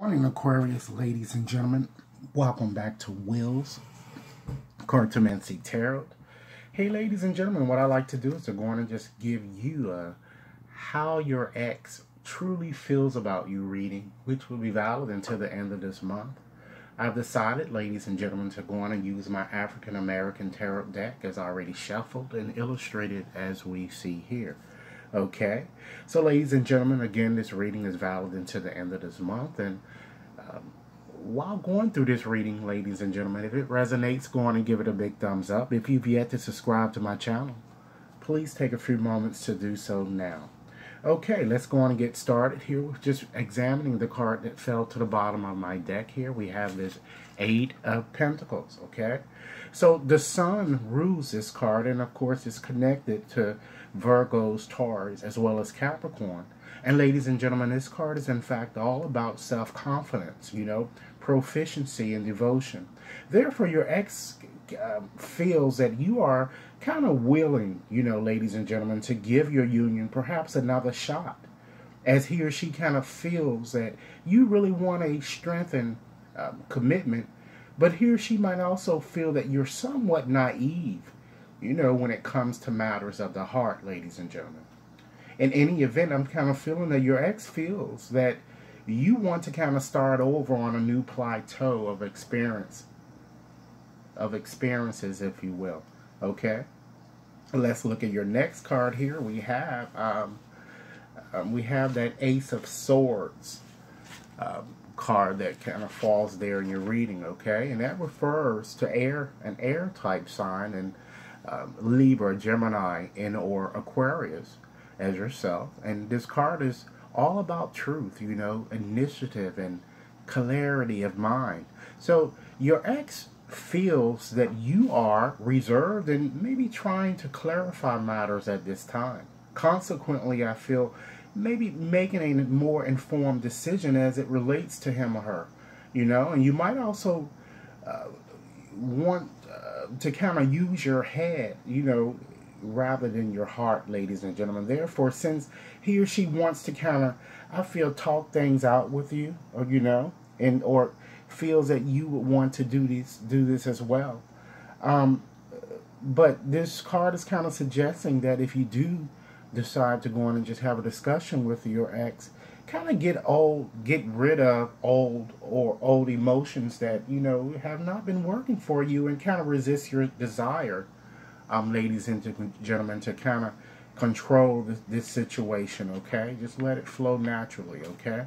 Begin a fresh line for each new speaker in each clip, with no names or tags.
Morning, Aquarius, ladies and gentlemen. Welcome back to Will's Cartomancy Tarot. Hey, ladies and gentlemen, what I like to do is to go on and just give you a how your ex truly feels about you reading, which will be valid until the end of this month. I've decided, ladies and gentlemen, to go on and use my African American Tarot deck as already shuffled and illustrated as we see here. Okay, so ladies and gentlemen, again, this reading is valid until the end of this month. And um, while going through this reading, ladies and gentlemen, if it resonates, go on and give it a big thumbs up. If you've yet to subscribe to my channel, please take a few moments to do so now. Okay, let's go on and get started here with just examining the card that fell to the bottom of my deck here. We have this Eight of Pentacles, okay? So the Sun rules this card, and of course it's connected to Virgos, Taurus, as well as Capricorn. And ladies and gentlemen, this card is in fact all about self-confidence, you know, proficiency and devotion. Therefore, your ex uh, feels that you are kind of willing, you know, ladies and gentlemen, to give your union perhaps another shot. As he or she kind of feels that you really want a strengthened um, commitment, but he or she might also feel that you're somewhat naive you know, when it comes to matters of the heart, ladies and gentlemen. In any event, I'm kind of feeling that your ex feels that you want to kind of start over on a new plateau of experience, of experiences, if you will. Okay? Let's look at your next card here. We have, um, um, we have that Ace of Swords um, card that kind of falls there in your reading, okay? And that refers to air, an air type sign, and um, Libra, Gemini, and or Aquarius as yourself. And this card is all about truth, you know, initiative and clarity of mind. So your ex feels that you are reserved and maybe trying to clarify matters at this time. Consequently, I feel maybe making a more informed decision as it relates to him or her, you know, and you might also uh, want uh, to kind of use your head, you know, rather than your heart, ladies and gentlemen. Therefore, since he or she wants to kind of, I feel, talk things out with you, or you know, and or feels that you would want to do this, do this as well. Um, but this card is kind of suggesting that if you do decide to go on and just have a discussion with your ex, kind of get old, get rid of old or old emotions that you know have not been working for you, and kind of resist your desire, um, ladies and gentlemen, to kind of control this, this situation. Okay, just let it flow naturally. Okay.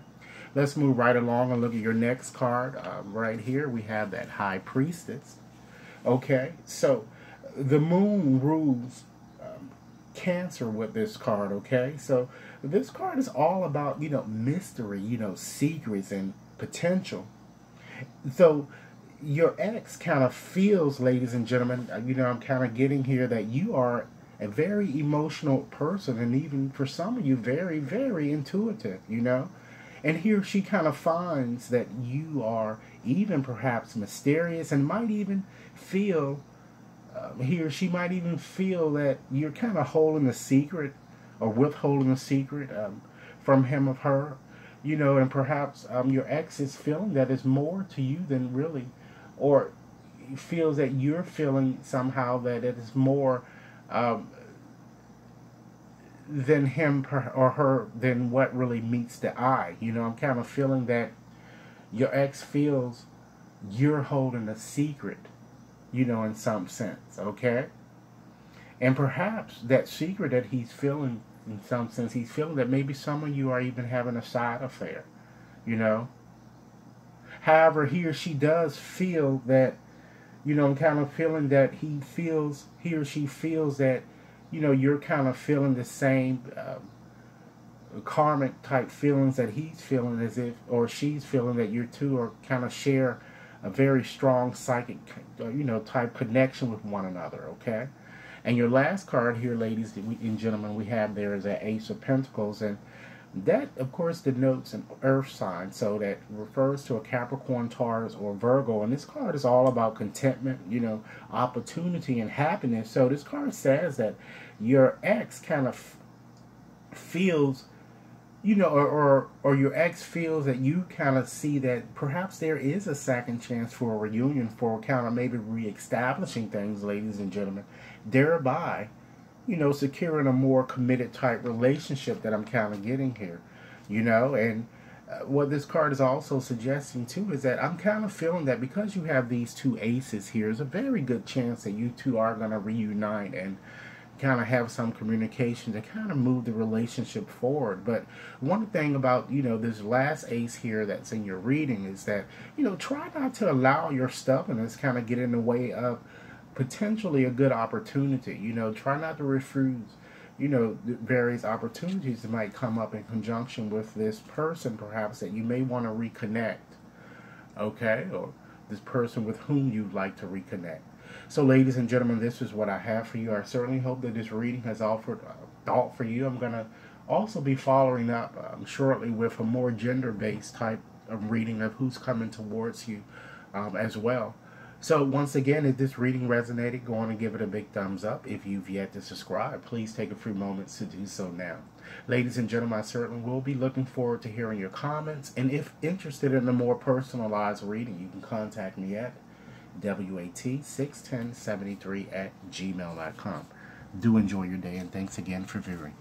Let's move right along and look at your next card. Um, right here, we have that High Priestess. Okay, so the moon rules cancer with this card, okay? So this card is all about, you know, mystery, you know, secrets and potential. So your ex kind of feels, ladies and gentlemen, uh, you know, I'm kind of getting here that you are a very emotional person and even for some of you very, very intuitive, you know? And here she kind of finds that you are even perhaps mysterious and might even feel uh, he or she might even feel that you're kind of holding a secret or withholding a secret um, from him or her, you know, and perhaps um, your ex is feeling that it's more to you than really, or feels that you're feeling somehow that it is more um, than him or her than what really meets the eye. You know, I'm kind of feeling that your ex feels you're holding a secret you know, in some sense, okay? And perhaps that secret that he's feeling, in some sense, he's feeling that maybe some of you are even having a side affair, you know? However, he or she does feel that, you know, i'm kind of feeling that he feels, he or she feels that, you know, you're kind of feeling the same um, karmic type feelings that he's feeling as if, or she's feeling that you two are kind of share a very strong psychic, uh, you know, type connection with one another, okay? And your last card here, ladies and gentlemen, we have there is an Ace of Pentacles, and that, of course, denotes an earth sign, so that refers to a Capricorn, Taurus, or Virgo. And this card is all about contentment, you know, opportunity and happiness. So this card says that your ex kind of feels you know, or, or, or your ex feels that you kind of see that perhaps there is a second chance for a reunion for kind of maybe reestablishing things, ladies and gentlemen, thereby, you know, securing a more committed type relationship that I'm kind of getting here, you know, and uh, what this card is also suggesting too is that I'm kind of feeling that because you have these two aces here, there's a very good chance that you two are going to reunite and kind of have some communication to kind of move the relationship forward. But one thing about, you know, this last ace here that's in your reading is that, you know, try not to allow your stubbornness kind of get in the way of potentially a good opportunity. You know, try not to refuse, you know, various opportunities that might come up in conjunction with this person, perhaps that you may want to reconnect. Okay? Or this person with whom you'd like to reconnect. So, ladies and gentlemen, this is what I have for you. I certainly hope that this reading has offered a thought for you. I'm going to also be following up um, shortly with a more gender based type of reading of who's coming towards you um, as well. So, once again, if this reading resonated, go on and give it a big thumbs up. If you've yet to subscribe, please take a few moments to do so now. Ladies and gentlemen, I certainly will be looking forward to hearing your comments. And if interested in a more personalized reading, you can contact me at WAT61073 at gmail.com. Do enjoy your day and thanks again for viewing.